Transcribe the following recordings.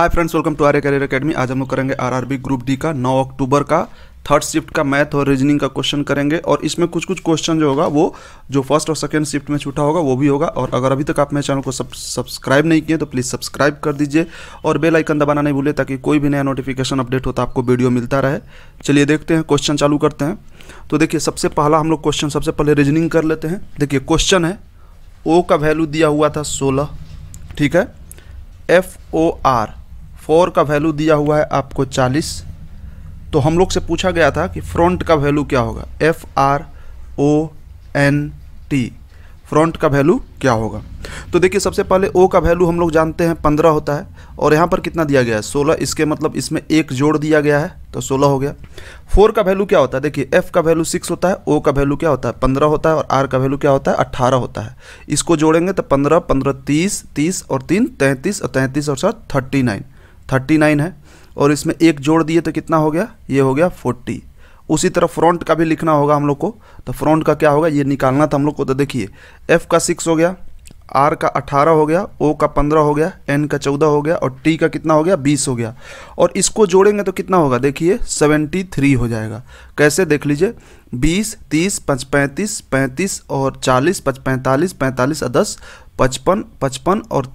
Hi friends welcome to Arya career academy आज हम लोग करेंगे आरआरबी ग्रुप डी का 9 अक्टूबर का थर्ड शिफ्ट का मैथ और रीजनिंग का क्वेश्चन करेंगे और इसमें कुछ कुछ क्वेश्चन जो होगा, वो जो फ़र्स्ट और सेकंड शिफ्ट में छूटा होगा, वो भी होगा। और अगर अभी तक आप मेरे चैनल को सब सब्सक्राइब नहीं किए तो प्लीज़ सब्सक्राइब कर दीजिए और बेल आइकन दबाना नहीं भूले ताकि कोई भी नया नोटिफिकेशन अपडेट हो तो आपको वीडियो मिलता रहे। चलिए देखते हैं क्वेश्चन चालू करते हैं। तो देखिए, सबसे पहला हम लोग क्वेश्चन सबसे पहले रीजनिंग कर लेते हैं। देखिए क्वेश्चन है ओ का वैल्यू दिया हुआ था सोलह, ठीक है? एफ़ ओ आर फोर का वैल्यू दिया हुआ है आपको चालीस। तो हम लोग से पूछा गया था कि फ्रंट का वैल्यू क्या होगा? F R O N T front का वैल्यू क्या होगा? तो देखिए, सबसे पहले ओ का वैल्यू हम लोग जानते हैं, पंद्रह होता है। और यहाँ पर कितना दिया गया है? सोलह। इसके मतलब इसमें एक जोड़ दिया गया है तो सोलह हो गया। फोर का वैल्यू क्या होता है? देखिए एफ़ का वैल्यू सिक्स होता है ओ का वैल्यू क्या होता है? पंद्रह होता है और आर का वैल्यू क्या होता है? अट्ठारह होता है। इसको जोड़ेंगे तो पंद्रह पंद्रह, तीस तीस और तीन, तैंतीस और तैंतीस और सात थर्टी नाइन। थर्टी नाइन है, और इसमें एक जोड़ दिए तो कितना हो गया? ये हो गया फोर्टी। उसी तरह फ्रंट का भी लिखना होगा हम लोग को। तो फ्रंट का क्या होगा? ये निकालना था हम लोग को तो देखिए एफ़ का सिक्स हो गया आर का अठारह हो गया ओ का पंद्रह हो गया एन का चौदह हो गया, और टी का कितना हो गया? बीस हो गया। और इसको जोड़ेंगे तो कितना होगा? देखिए सेवेंटी थ्री हो जाएगा। कैसे? देख लीजिए, बीस, तीस, पच, पैंतीस पैंतीस, और चालीस, पच, पैंतालीस पैंतालीस और दस, पचपन पचपन, और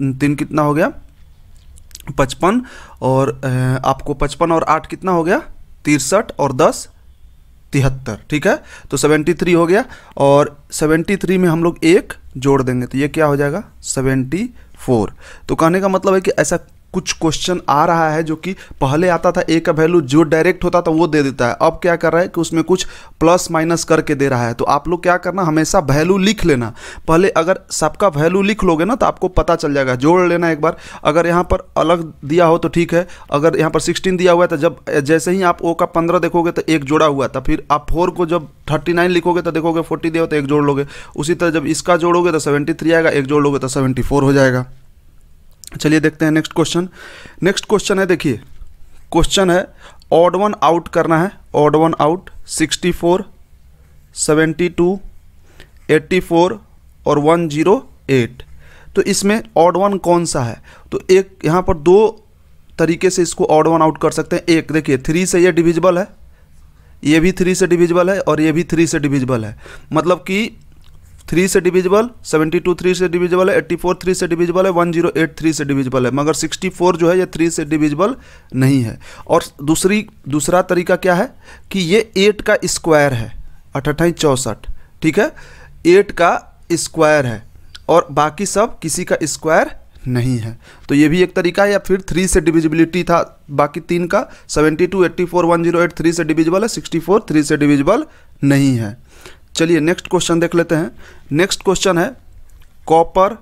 तीन कितना हो गया? पचपन और आपको पचपन और आठ कितना हो गया? तिरसठ और दस तिहत्तर, ठीक है? तो सेवेंटी थ्री हो गया और सेवेंटी थ्री में हम लोग एक जोड़ देंगे तो ये क्या हो जाएगा? सेवेंटी फोर तो कहने का मतलब है कि ऐसा कुछ क्वेश्चन आ रहा है जो कि पहले आता था ए का वैल्यू जो डायरेक्ट होता था वो दे देता है। अब क्या कर रहा है कि उसमें कुछ प्लस माइनस करके दे रहा है। तो आप लोग क्या करना, हमेशा वैल्यू लिख लेना। पहले अगर सबका वैल्यू लिख लोगे ना तो आपको पता चल जाएगा। जोड़ लेना एक बार। अगर यहाँ पर अलग दिया हो तो ठीक है। अगर यहाँ पर सिक्सटीन दिया हुआ है तो जब, जैसे ही आप ओ का पंद्रह देखोगे तो एक जोड़ा हुआ था फिर आप फोर को जब थर्टी नाइन लिखोगे तो देखोगे फोर्टी दिया हो तो एक जोड़ लोगे। उसी तरह जब इसका जोड़ोगे तो सेवेंटी थ्री आएगा, एक जोड़ लोगे तो सेवेंटी फोर हो जाएगा। चलिए देखते हैं नेक्स्ट क्वेश्चन नेक्स्ट क्वेश्चन है, देखिए. क्वेश्चन है ऑड वन आउट करना है. Odd one out sixty four seventy two eighty four और वन ज़ीरो एट तो इसमें ऑड वन कौन सा है? तो एक, यहाँ पर दो तरीके से इसको ऑड वन आउट कर सकते हैं. एक, देखिए थ्री से ये डिविजिबल है. ये भी थ्री से डिविजिबल है और ये भी थ्री से डिविजिबल है. मतलब कि थ्री से डिविजिबल सेवेंटी टू थ्री से डिविजिबल है एट्टी फोर थ्री से डिविजिबल है वन ज़ीरो एट थ्री से डिविजिबल है। मगर सिक्सटी फोर जो है, ये थ्री से डिविजिबल नहीं है। और दूसरी, दूसरा तरीका क्या है कि ये एट का स्क्वायर है, अट्ठाईस चौंसठ, ठीक है? एट का स्क्वायर है और बाकी सब किसी का स्क्वायर नहीं है। तो ये भी एक तरीका है, या फिर थ्री से डिविजिबिलिटी था, बाकी तीन का seventy two eighty four one zero eight three से डिविजिबल है सिक्सटी फोर थ्री से डिविजिबल नहीं है। चलिए नेक्स्ट क्वेश्चन देख लेते हैं। नेक्स्ट क्वेश्चन है कॉपर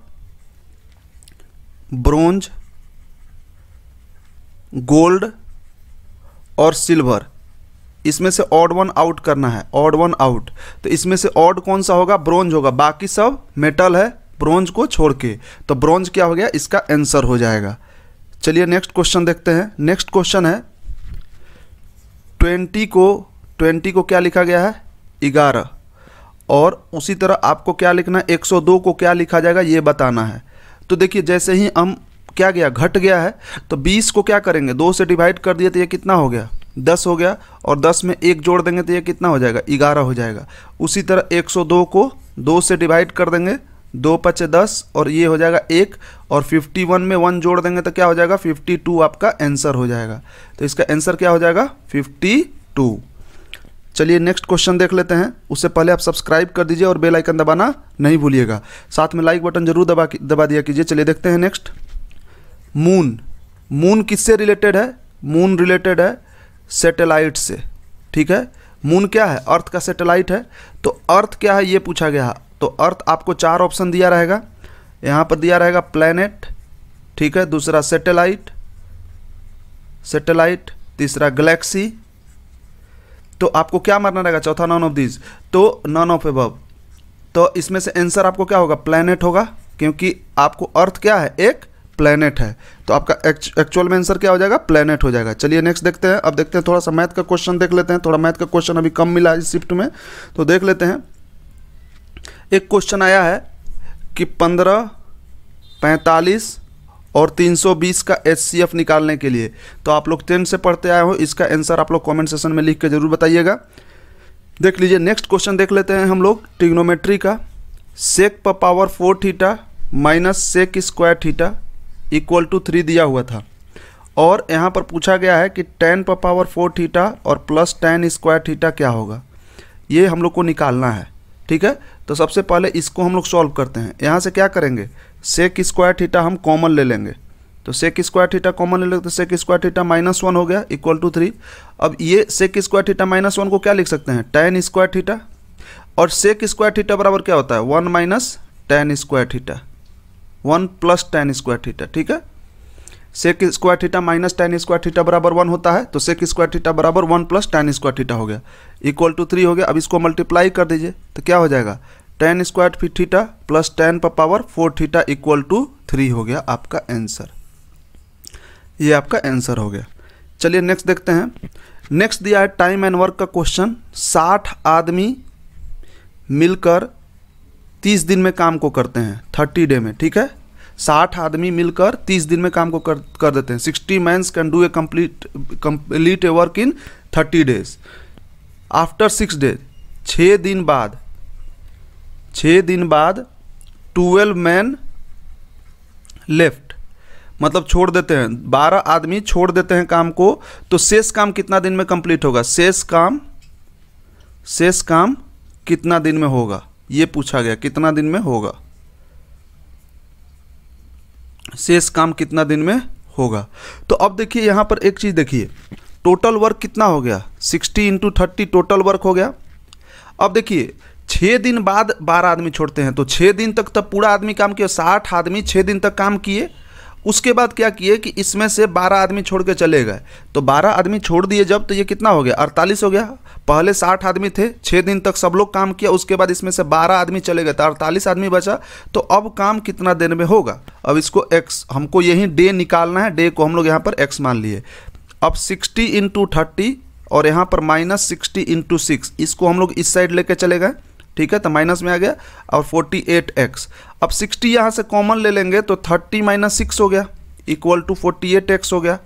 ब्रोंज गोल्ड और सिल्वर इसमें से ऑड वन आउट करना है ऑड वन आउट तो इसमें से ऑड कौन सा होगा? ब्रोंज होगा। बाकी सब मेटल है ब्रोंज को छोड़ के। तो ब्रोंज क्या हो गया? इसका आंसर हो जाएगा। चलिए नेक्स्ट क्वेश्चन देखते हैं। नेक्स्ट क्वेश्चन है ट्वेंटी को ट्वेंटी को क्या लिखा गया है? ग्यारह। और उसी तरह आपको क्या लिखना है? 102 को क्या लिखा जाएगा? ये बताना है। तो देखिए, जैसे ही हम, क्या गया? घट गया है। तो 20 को क्या करेंगे? दो से डिवाइड कर दिए तो ये कितना हो गया? 10 हो गया। और 10 में एक जोड़ देंगे तो ये कितना हो जाएगा? ग्यारह हो जाएगा। उसी तरह 102 को दो से डिवाइड कर देंगे। दो पचे दस और ये हो जाएगा एक। और 51 में वन जोड़ देंगे तो क्या हो जाएगा? 52 आपका आंसर हो जाएगा। तो इसका आंसर क्या हो जाएगा? 52 चलिए नेक्स्ट क्वेश्चन देख लेते हैं। उससे पहले आप सब्सक्राइब कर दीजिए और बेल आइकन दबाना नहीं भूलिएगा। साथ में लाइक बटन ज़रूर दबा दबा दिया कीजिए। चलिए देखते हैं नेक्स्ट मून मून किससे रिलेटेड है? मून रिलेटेड है सेटेलाइट से। ठीक है? मून क्या है? अर्थ का सेटेलाइट है। तो अर्थ क्या है? ये पूछा गया। तो अर्थ आपको चार ऑप्शन दिया रहेगा। यहाँ पर दिया रहेगा प्लैनेट ठीक है? दूसरा सेटेलाइट सेटेलाइट तीसरा गैलेक्सी तो आपको क्या मारना रहेगा चौथा नॉन ऑफ़ दिस तो नॉन ऑफ़ एबव तो इसमें से आंसर आपको क्या होगा? प्लैनेट होगा, क्योंकि आपको अर्थ क्या है? एक प्लैनेट है। तो आपका एक्चुअल में आंसर क्या हो जाएगा? प्लैनेट हो जाएगा। चलिए नेक्स्ट देखते हैं। अब देखते हैं थोड़ा सा मैथ का क्वेश्चन देख लेते हैं। थोड़ा मैथ का क्वेश्चन अभी कम मिला इस शिफ्ट में। तो देख लेते हैं। एक क्वेश्चन आया है कि पंद्रह, पैंतालीस और 320 का एचसीएफ निकालने के लिए। तो आप लोग टेन से पढ़ते आए हो, इसका आंसर आप लोग कमेंट सेशन में लिख के ज़रूर बताइएगा। देख लीजिए, नेक्स्ट क्वेश्चन देख लेते हैं हम लोग टिग्नोमेट्री का। सेक पर power four theta minus sec square theta equal to three दिया हुआ था। और यहाँ पर पूछा गया है कि टेन पर पावर फोर थीटा और प्लस टेन स्क्वायर थीटा क्या होगा। ये हम लोग को निकालना है, ठीक है? तो सबसे पहले इसको हम लोग सॉल्व करते हैं। यहाँ से क्या करेंगे? सेक स्क्वायर थीटा हम कॉमन ले लेंगे। तो सेक स्क्वायर थीटा कॉमन ले लेंगे तो sec square theta minus one हो गया इक्वल टू थ्री अब ये sec square theta minus one को क्या लिख सकते हैं? टेन स्क्वायर थीटा और सेक स्क्वायर थीटा बराबर क्या होता है? One minus tan square theta one plus tan square theta ठीक है? Sec square theta minus tan square theta बराबर वन होता है तो सेक स्क्वायर थीटा बराबर one plus tan square theta हो गया। इक्वल टू थ्री हो गया। अब इसको मल्टीप्लाई कर दीजिए तो क्या हो जाएगा? Tan square feet theta plus tan पर power four theta equal to three हो गया आपका आंसर ये आपका आंसर हो गया। चलिए नेक्स्ट देखते हैं। नेक्स्ट दिया है टाइम एंड वर्क का क्वेश्चन साठ आदमी मिलकर तीस दिन में काम को करते हैं। थर्टी डे में, ठीक है? साठ आदमी मिलकर तीस दिन में काम को कर कर देते हैं। Sixty mans can do a complete complete a work in thirty days after six days छः दिन बाद छः दिन बाद ट्वेल्व मैन लेफ़्ट। मतलब छोड़ देते हैं। बारह आदमी छोड़ देते हैं काम को। तो शेष काम कितना दिन में कंप्लीट होगा? शेष काम शेष काम कितना दिन में होगा? ये पूछा गया, कितना दिन में होगा? शेष काम कितना दिन में होगा? तो अब देखिए, यहाँ पर एक चीज़ देखिए। टोटल वर्क कितना हो गया? Sixty into thirty total work हो गया। अब देखिए छः दिन बाद बारह आदमी छोड़ते हैं। तो छः दिन तक तब पूरा आदमी काम किया, साठ आदमी छः दिन तक काम किए। उसके बाद क्या किए कि इसमें से बारह आदमी छोड़ के चले गए। तो बारह आदमी छोड़ दिए जब तो ये कितना हो गया? अड़तालीस हो गया। पहले साठ आदमी थे छः दिन तक सब लोग काम किया, उसके बाद इसमें से बारह आदमी चले गए। तो अड़तालीस आदमी बचा। तो अब काम कितना देर में होगा? अब इसको एक्स हमको यही डे निकालना है। डे को हम लोग यहाँ पर एक्स मान लिए। अब सिक्सटी इंटू थर्टी और यहाँ पर माइनस सिक्सटी इंटू सिक्स इसको हम लोग इस साइड लेके चले गए। ठीक है तो माइनस में आ गया और फोर्टी एट एक्स अब सिक्सटी यहाँ से कॉमन ले लेंगे तो थर्टी माइनस सिक्स हो गया equal to forty eight x हो गया।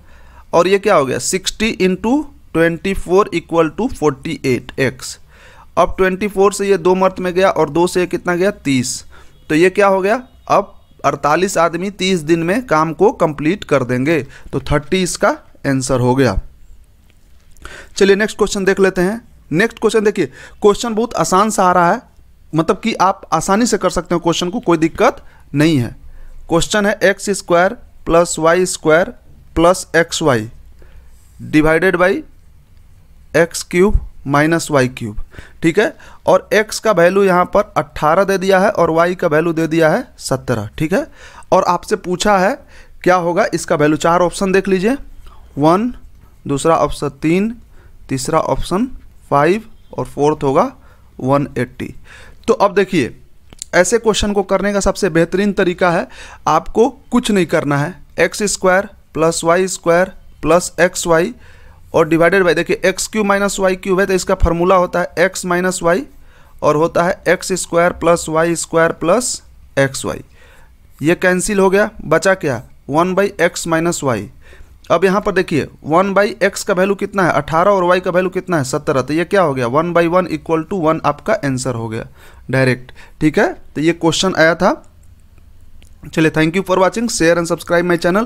और ये क्या हो गया? Sixty into twenty four equal to forty x अब ट्वेंटी फोर से ये दो मर्त में गया, और दो से ये कितना गया? तीस। तो ये क्या हो गया? अब अड़तालीस आदमी तीस दिन में काम को कंप्लीट कर देंगे तो थर्टी इसका आंसर हो गया। चलिए नेक्स्ट क्वेश्चन देख लेते हैं। नेक्स्ट क्वेश्चन देखिए क्वेश्चन बहुत आसान सा आ रहा है। मतलब कि आप आसानी से कर सकते हो क्वेश्चन को, कोई दिक्कत नहीं है। क्वेश्चन है x square plus y square plus x y divided by x cube minus y cube ठीक है? और x का वैल्यू यहाँ पर 18 दे दिया है और y का वैल्यू दे दिया है 17 ठीक है? और आपसे पूछा है, क्या होगा? इसका वैल्यू चार ऑप्शन देख लीजिए। वन दूसरा ऑप्शन तीन, तीसरा ऑप्शन फाइव और फोर्थ होगा वन एट्टी तो अब देखिए, ऐसे क्वेश्चन को करने का सबसे बेहतरीन तरीका है, आपको कुछ नहीं करना है। X square plus y square plus x y और डिवाइडेड बाई देखिए x cube minus y cube है तो इसका फॉर्मूला होता है एक्स माइनस वाई और होता है x square plus y square plus x y ये कैंसिल हो गया, बचा क्या? One by x minus y अब यहाँ पर देखिए वन बाई एक्स का वैल्यू कितना है? अठारह और वाई का वैल्यू कितना है? सत्रह। तो ये क्या हो गया? One by one equal to one आपका आंसर हो गया। डायरेक्ट ठीक है? तो ये क्वेश्चन आया था। चलिए thank you for watching share and subscribe my channel